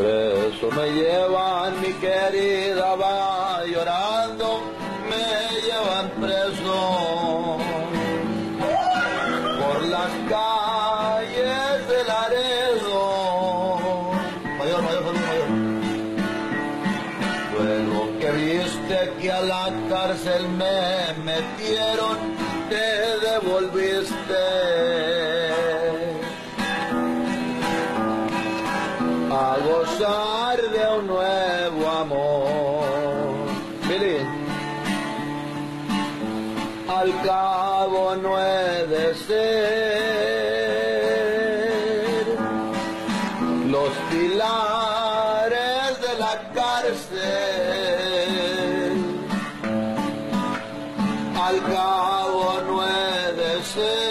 Preso me llevan, mi querida va llorando, me llevan preso por las calles del Laredo. Mayor, mayor, mayor, mayor. Luego que viste que a la cárcel me metieron, a gozar de un nuevo amor. Feliz. Al cabo no he de ser los pilares de la cárcel. Al cabo no he de ser.